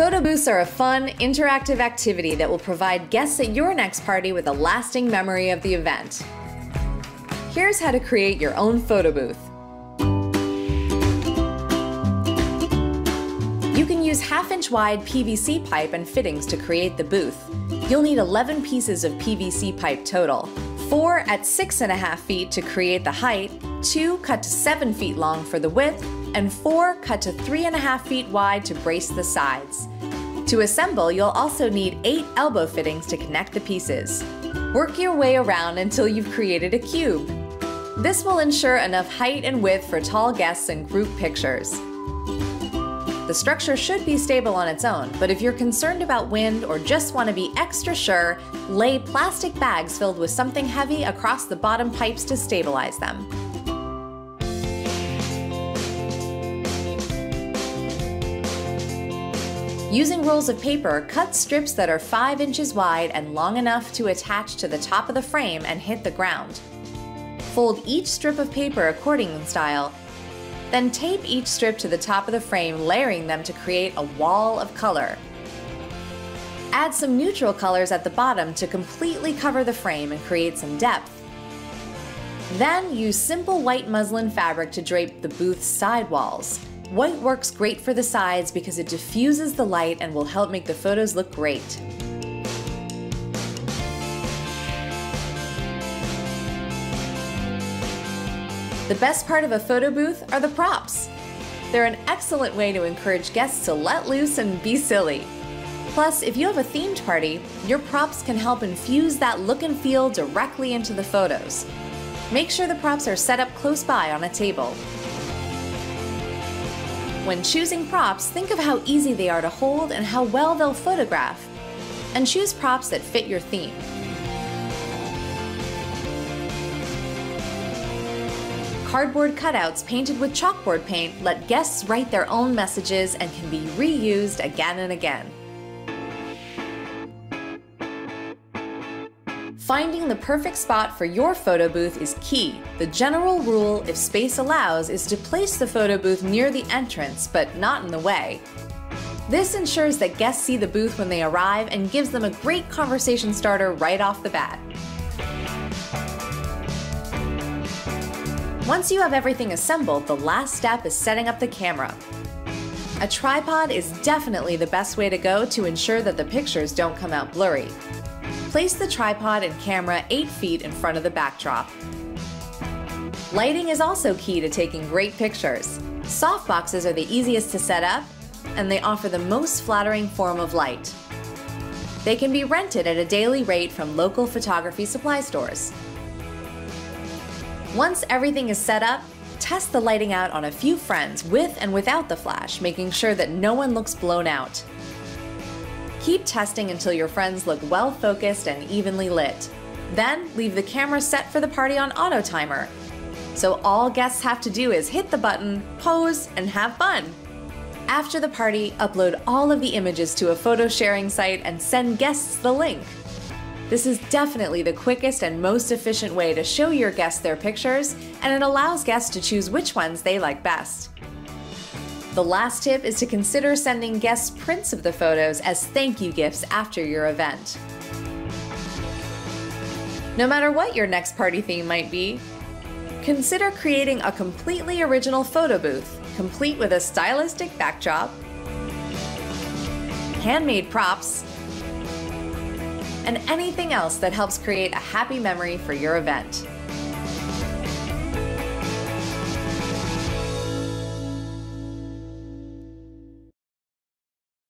Photo booths are a fun, interactive activity that will provide guests at your next party with a lasting memory of the event. Here's how to create your own photo booth. You can use half-inch wide PVC pipe and fittings to create the booth. You'll need 11 pieces of PVC pipe total. 4 at 6.5 feet to create the height, 2 cut to 7 feet long for the width, and 4 cut to 3.5 feet wide to brace the sides. To assemble, you'll also need 8 elbow fittings to connect the pieces. Work your way around until you've created a cube. This will ensure enough height and width for tall guests and group pictures. The structure should be stable on its own, but if you're concerned about wind or just want to be extra sure, lay plastic bags filled with something heavy across the bottom pipes to stabilize them. Using rolls of paper, cut strips that are 5 inches wide and long enough to attach to the top of the frame and hit the ground. Fold each strip of paper accordion style, then tape each strip to the top of the frame, layering them to create a wall of color. Add some neutral colors at the bottom to completely cover the frame and create some depth. Then use simple white muslin fabric to drape the booth's side walls. White works great for the sides because it diffuses the light and will help make the photos look great. The best part of a photo booth are the props. They're an excellent way to encourage guests to let loose and be silly. Plus, if you have a themed party, your props can help infuse that look and feel directly into the photos. Make sure the props are set up close by on a table. When choosing props, think of how easy they are to hold and how well they'll photograph. And choose props that fit your theme. Cardboard cutouts painted with chalkboard paint let guests write their own messages and can be reused again and again. Finding the perfect spot for your photo booth is key. The general rule, if space allows, is to place the photo booth near the entrance, but not in the way. This ensures that guests see the booth when they arrive and gives them a great conversation starter right off the bat. Once you have everything assembled, the last step is setting up the camera. A tripod is definitely the best way to go to ensure that the pictures don't come out blurry. Place the tripod and camera 8 feet in front of the backdrop. Lighting is also key to taking great pictures. Softboxes are the easiest to set up, and they offer the most flattering form of light. They can be rented at a daily rate from local photography supply stores. Once everything is set up, test the lighting out on a few friends with and without the flash, making sure that no one looks blown out. Keep testing until your friends look well focused and evenly lit. Then leave the camera set for the party on auto timer. So all guests have to do is hit the button, pose, and have fun. After the party, upload all of the images to a photo sharing site and send guests the link. This is definitely the quickest and most efficient way to show your guests their pictures, and it allows guests to choose which ones they like best. The last tip is to consider sending guests prints of the photos as thank you gifts after your event. No matter what your next party theme might be, consider creating a completely original photo booth, complete with a stylistic backdrop, handmade props, and anything else that helps create a happy memory for your event.